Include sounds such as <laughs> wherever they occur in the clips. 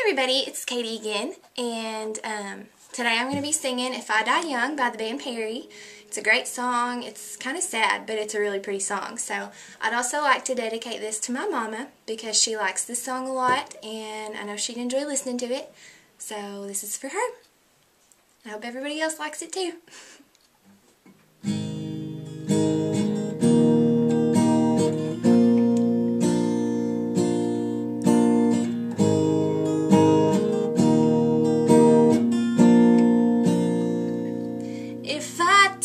everybody, it's Katie again, and um, today I'm going to be singing If I Die Young by the band Perry. It's a great song, it's kind of sad, but it's a really pretty song. So I'd also like to dedicate this to my mama because she likes this song a lot, and I know she'd enjoy listening to it. So this is for her. I hope everybody else likes it too. <laughs>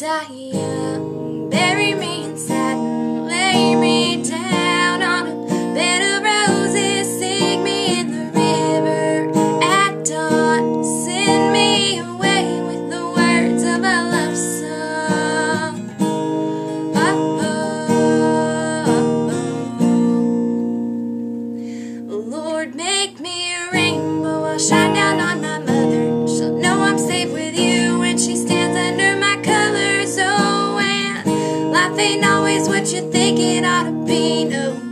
Young, bury me in satin, lay me down on a bed of roses, sing me in the river at dawn, send me away with the words of a love song. Oh, oh, oh. Lord, make me ain't always what you think it ought to be. No,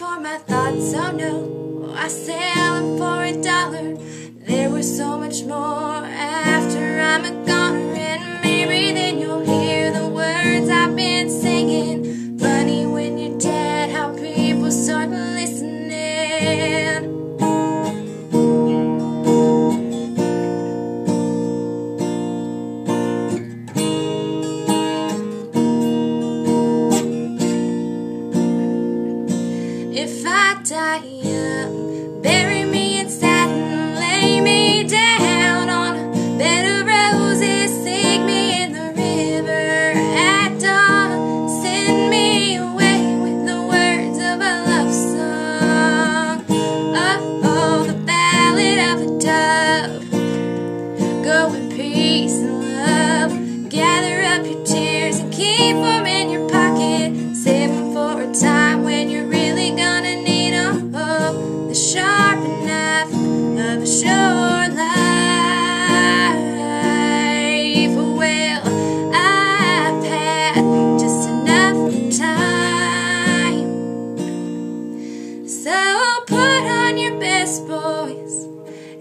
for my thoughts, oh no, I sell them for a dollar. There was so much more after I'm a goner, die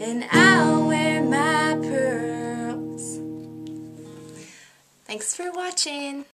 and I'll wear my pearls. Thanks for watching.